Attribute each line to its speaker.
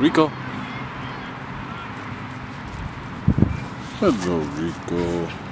Speaker 1: Rico. Hello, Rico.